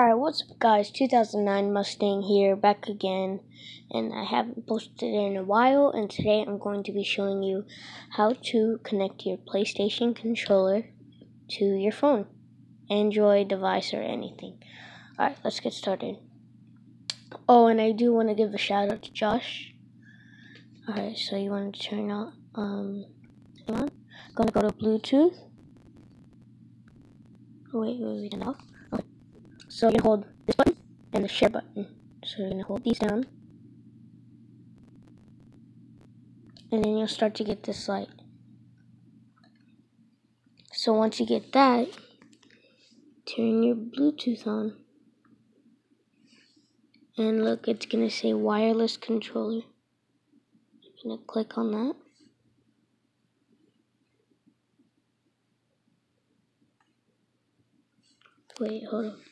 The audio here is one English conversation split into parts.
Alright, what's up guys, 2009 Mustang here, back again, and I haven't posted in a while, and today I'm going to be showing you how to connect your PlayStation controller to your phone, Android device or anything. Alright, let's get started. Oh, and I do want to give a shout out to Josh. Alright, so you want to turn on, um, on, to go to Bluetooth. Oh, wait, wait, wait, enough. So you're gonna hold this button and the share button. So you're gonna hold these down. And then you'll start to get this light. So once you get that, turn your Bluetooth on. And look, it's gonna say wireless controller. You're gonna click on that. Wait, hold on.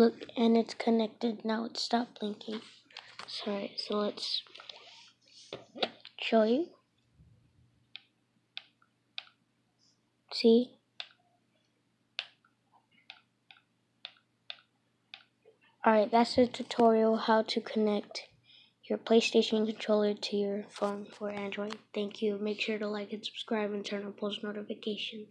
Look, and it's connected. Now it stopped blinking. Sorry, so let's show you. See? Alright, that's the tutorial how to connect your PlayStation controller to your phone for Android. Thank you. Make sure to like and subscribe and turn on post notifications.